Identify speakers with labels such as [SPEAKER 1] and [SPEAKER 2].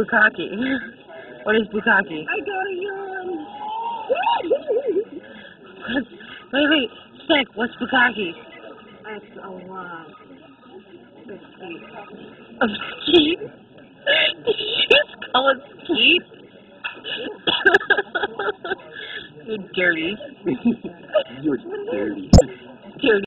[SPEAKER 1] Bukkake. What is Bukkake?
[SPEAKER 2] I got a yawn.
[SPEAKER 1] wait, wait. Stick, what's Bukkake?
[SPEAKER 2] That's a lot.
[SPEAKER 1] Of skeet? Did you just call it skeet? You're dirty.
[SPEAKER 3] You're dirty.